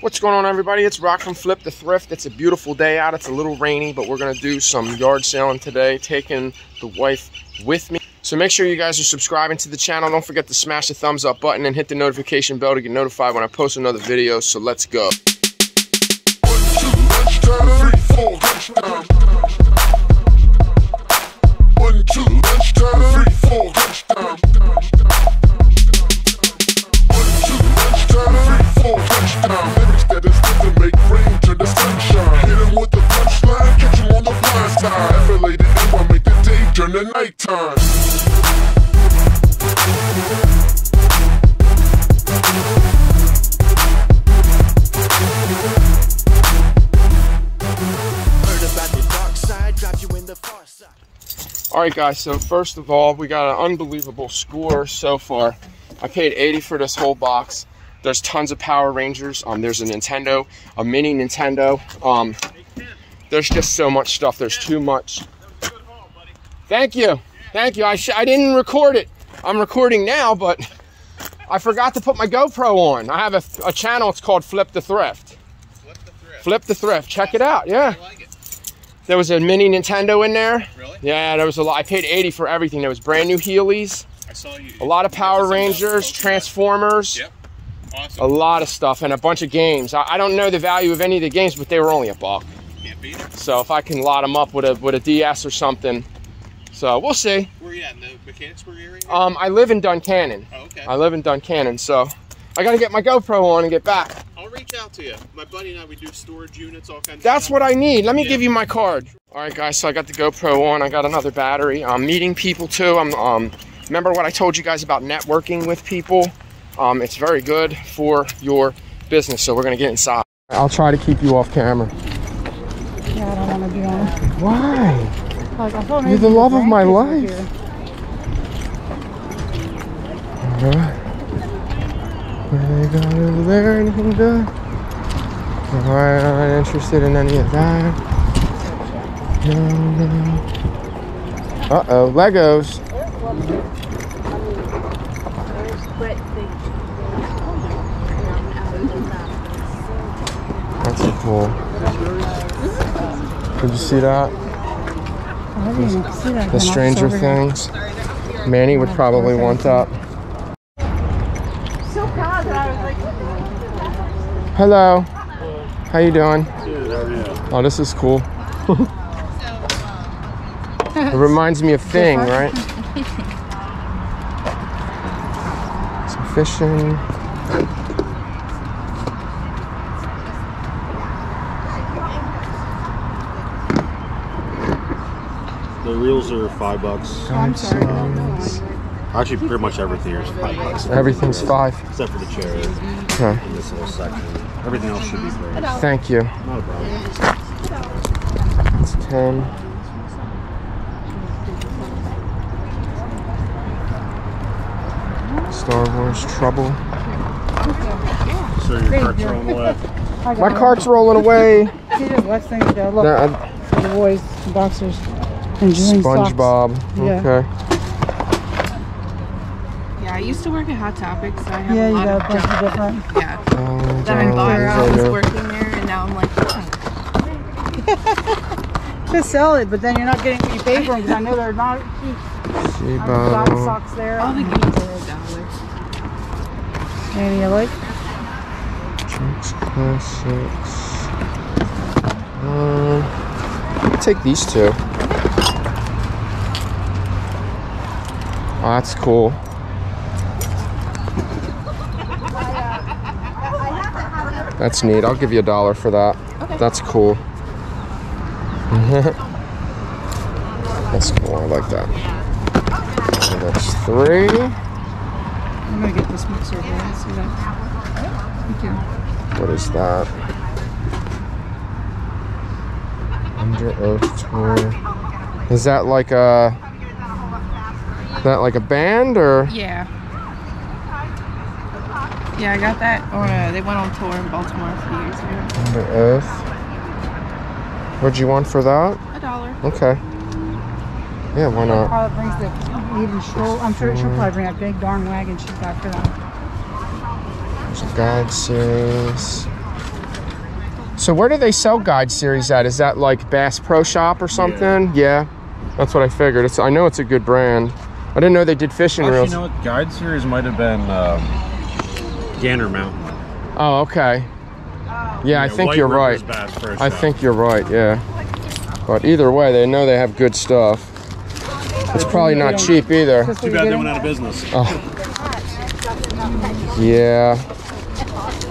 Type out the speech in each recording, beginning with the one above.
What's going on everybody? It's Rock from Flip the Thrift. It's a beautiful day out. It's a little rainy, but we're gonna do some yard selling today, taking the wife with me. So make sure you guys are subscribing to the channel. Don't forget to smash the thumbs up button and hit the notification bell to get notified when I post another video. So let's go. One, All right, guys. So first of all, we got an unbelievable score so far. I paid 80 for this whole box. There's tons of Power Rangers. Um, there's a Nintendo, a mini Nintendo. Um, there's just so much stuff. There's too much. Thank you, thank you. I sh- I didn't record it. I'm recording now, but I forgot to put my GoPro on. I have a, a channel. It's called Flip the Thrift. Flip the thrift. Flip the Thrift. Check it out. Yeah. Like. There was a mini Nintendo in there. Really? Yeah, there was a lot. I paid 80 for everything. There was brand new Heelys, I saw you. a lot of Power else. Rangers, Transformers, Yep. Awesome. a lot of stuff, and a bunch of games. I, I don't know the value of any of the games, but they were only a buck. Can't beat it. So if I can lot them up with a with a DS or something, so we'll see. Where you at? In the Mechanicsburg area? Um, I live in Duncannon. oh, okay. I live in Duncannon, so I got to get my GoPro on and get back. I'll reach out to you. My buddy and I, we do storage units, all kinds That's of what I need. Let me Yeah. give you my card. All right, guys. So I got the GoPro on. I got another battery. I'm meeting people too. I'm um. Remember what I told you guys about networking with people? Um, it's very good for your business. So we're gonna get inside. I'll try to keep you off camera. Yeah, I don't want to be on. Why? Like, You're maybe the love of my life. here. Uh-huh. What do they got over there? Anything good? Alright, I'm not interested in any of that. No, no. Uh-oh, Legos. That's cool. Did you see that? I didn't see that The Stranger. Things. Manny would probably want that. Hello. How you doing? Oh, this is cool. it reminds me of Thing, right? Some fishing. The reels are five bucks. Oh, I'm uh, sorry. Actually, pretty much everything is five bucks. Everything's five. Except for the chair Okay. in this little section. Everything else should be free. Thank you. Not a problem. It's 10. Star Wars Trouble. So your carts are on the way. I got My cart's rolling away. See the West thing. Look, No, uh, the boys, boxers, and jeans, socks. SpongeBob. Yeah. Okay. Yeah, I used to work at Hot Topic, so I have Yeah, a you lot got a of bunch of junk. different. Yeah. Um, Then I thought I was working there, and now I'm like, oh, Just sell it, but then you're not getting what you pay for them because I know they're not cheap. I've got Shiba. socks there. all the games are a dollar. Any you like? Trunks Classics. Um, I'll take these two. Oh, that's cool. That's neat. I'll give you a dollar for that. That's cool. that's cool. I like that. So that's three. I'm gonna get this mixer here. Let's see that. Thank you. What is that? Under Oath Tour. Is that like a is that like a band or Yeah. Yeah, I got that. Or uh, they went on tour in Baltimore a few years ago. Under Oath? What'd you want for that? A dollar. Okay. Yeah, why not? Probably brings the even stroll. I'm sure she'll probably bring that big darn wagon she's got for that. There's a guide series. So where do they sell guide series at? Is that like Bass Pro Shop or something? Yeah. That's what I figured. It's I know it's a good brand. I didn't know they did fishing Actually, reels. you know what? Guide series might have been um, Gander Mountain. Oh, okay. Yeah, I think White you're Rivers right. Bass Pro I Shop. think you're right, yeah. But either way, they know they have good stuff. It's probably not cheap either. Too bad they went out of business. Oh. Yeah.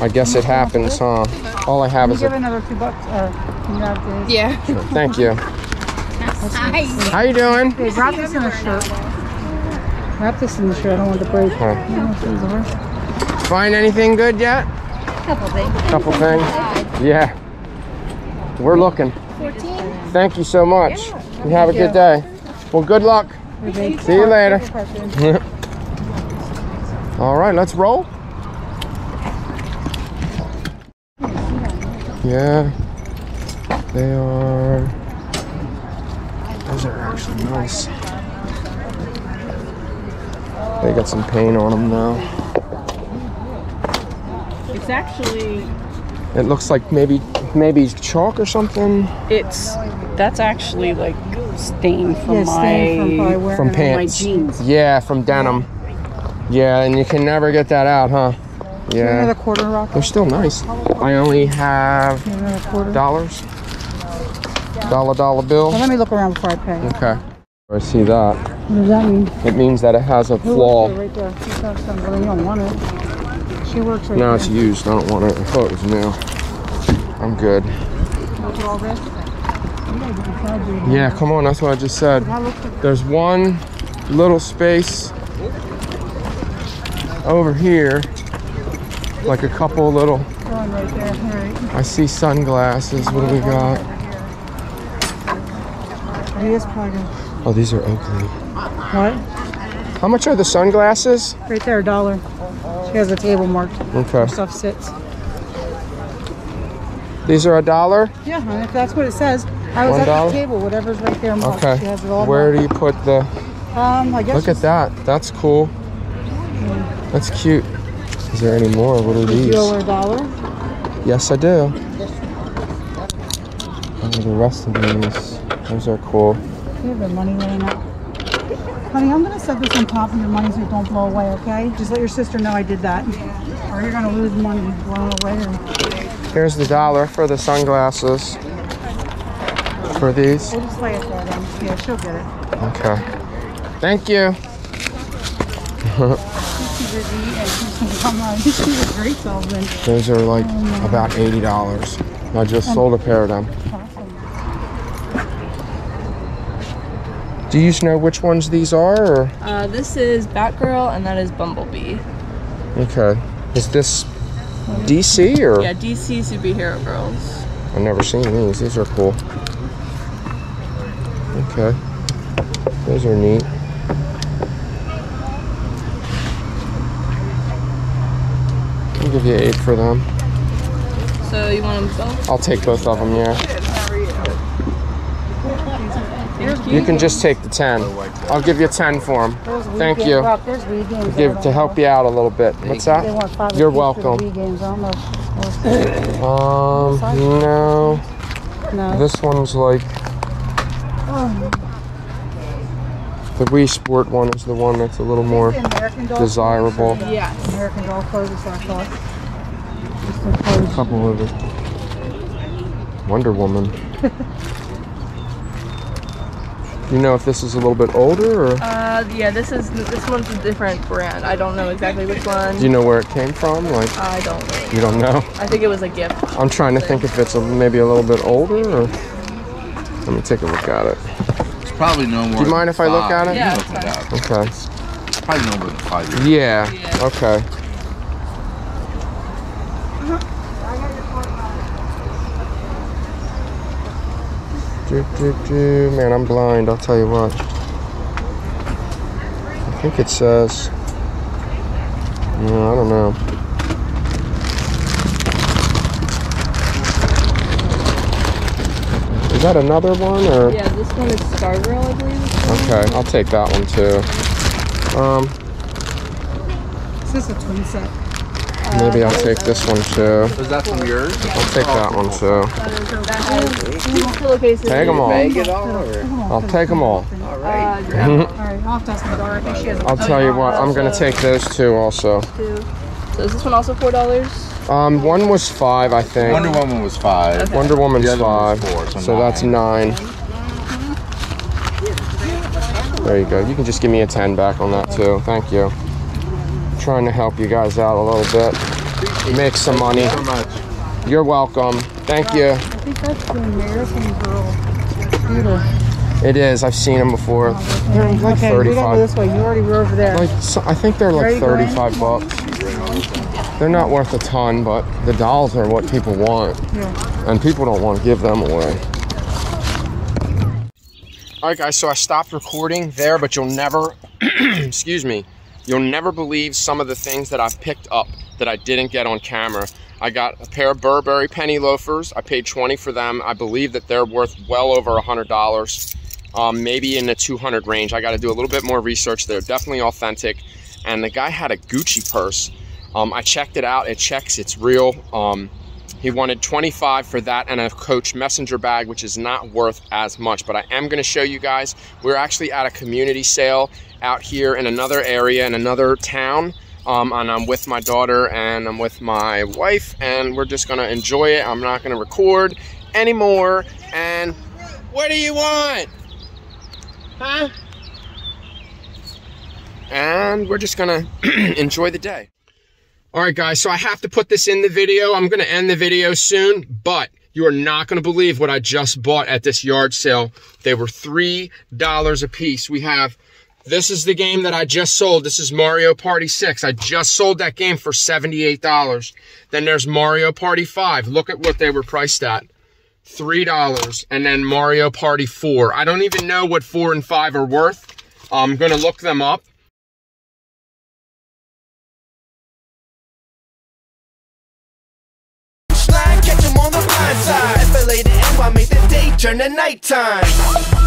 I guess it happens, huh? All I have is give a another two bucks? Or can you have this? Yeah. thank you. How you doing? Hey, wrap this in a shirt. Wrap this in the shirt. I don't want it to break. Huh. Find anything good yet? Couple things. Couple things. Yeah. We're looking. 14. Thank you so much. You have a good day. Well, good luck. See you later. All right, let's roll. Yeah, they are. Those are actually nice. They got some paint on them now. It's actually It looks like maybe maybe chalk or something it's that's actually like stain from Yeah, my stain from probably from them. pants. jeans. Yeah, from denim. Yeah, and you can never get that out, huh? Another Yeah, quarter rock. they're still nice. I only have Another quarter. dollars. Dollar dollar bill. Well, let me look around before I pay. Okay. I see that. What does that mean? It means that it has a flaw. works Right there. She's got some, but you don't want it. She works right No, there. it's used. I don't want it. I thought it was new. I'm good. Look at all this. You gotta get inside, dude. Yeah, come on. That's what I just said. I looked at There's one little space over here. Like a couple little. one right there. All right. I see sunglasses. What do we got? It is probably good. Oh, these are Oakley. What? How much are the sunglasses? Right there, a dollar. She has a table marked. Okay. Where stuff sits. These are a dollar? Yeah, and if that's what it says. I was One at the table, whatever's right there marked. She Okay. has it all Where marked. do you put the. Um, I guess Look at that. That's cool. That's cute. Is there any more? What are these? you a dollar. Yes, I do. The rest of these. Those are cool. You have the money laying out. Honey, I'm gonna set this on top of your money so it don't blow away, okay? Just let your sister know I did that. Or you're gonna lose money blowing away. Or Here's the dollar for the sunglasses. For these. we'll just lay it there then. Yeah, she'll get it. Okay. Thank you. She's busy and she's come on. She was a great salesman. Those are like about eighty dollars. I just um, sold a pair of them. Do you know which ones these are? Or Uh, this is Batgirl and that is Bumblebee. okay, is this DC or? Yeah, DC superhero girls. I've never seen these. These are cool. Okay. Those are neat. I'll give you eight for them. So you want them both? I'll take both of them, yeah. Thank You can just take the 10. I'll give you 10 for them. Thank you. Rob, there's Wii games Give to help you out a little bit. What's They that? You're apiece for the welcome. Wii games. I don't know. if- Um, no. No. This one's like the Wii Sport one is the one that's a little more desirable. Yeah. or- Yes. American Doll clothes, is what I thought. Just the clothes. couple of it. Wonder Woman. you know if this is a little bit older, or Uh, yeah, this is this one's a different brand. I don't know exactly which one. do you know where it came from? Like I don't know. you don't know. I think it was a gift. I'm trying to think if it's a, maybe a little bit older, or let me take a look at it. It's probably no more. Do you mind if I look at it? Yeah, it's fine. Okay. It's probably no more than five years. Yeah. Yeah. Okay. Do, do, do. Man, I'm blind. I'll tell you what. I think it says. No, I don't know. Is that another one or? Yeah, this one is Stargirl, I believe. Okay, I'll take that one too. Um, Is this a twin set? Maybe I'll take this one too. Was that from yours? I'll take that one too. Take them all. Bag it all, or? I'll take them all. Uh, All right, I'll have to ask my daughter. I she has. I'll tell you what, I'm gonna take those two also. So is this one also four dollars? Um, one was five, I think. Wonder Woman was five. Wonder Woman's The five, four, so so that's nine. There you go. You can just give me a ten back on that too. Thank you. Trying to help you guys out a little bit. Make some money. So much. You're welcome. Thank you. I think that's the American Girl. It is. I've seen them before. Oh, they're like Okay, we gotta go 35. this way. You already were over there. Like so, I think they're like you going? 35 bucks. They're not worth a ton, but the dolls are what people want, Yeah. and people don't want to give them away. All right, guys. So I stopped recording there, but you'll never, excuse me, you'll never believe some of the things that I've picked up that I didn't get on camera. I got a pair of Burberry penny loafers. I paid 20 for them. I believe that they're worth well over a hundred dollars, um, maybe in the 200 range. I got to do a little bit more research. They're definitely authentic. And the guy had a Gucci purse. Um, I checked it out. It checks. It's real. Um, he wanted 25 for that and a Coach Messenger bag, which is not worth as much. But I am going to show you guys. We're actually at a community sale out here in another area in another town. Um, and I'm with my daughter and I'm with my wife, and we're just going to enjoy it. I'm not going to record anymore. And what do you want? Huh? And we're just going to enjoy the day. All right, guys, so I have to put this in the video. I'm going to end the video soon, but you are not going to believe what I just bought at this yard sale. They were $3 a piece. We have, this is the game that I just sold. This is Mario Party 6. I just sold that game for $78. Then there's Mario Party 5. Look at what they were priced at. $3. And then Mario Party 4. I don't even know what 4 and 5 are worth. I'm going to look them up. On the blind side. Escalated and I make the day turn to nighttime.